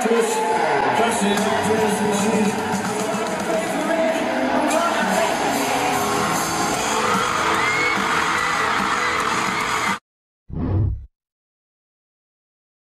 Chris, Chris, Chris.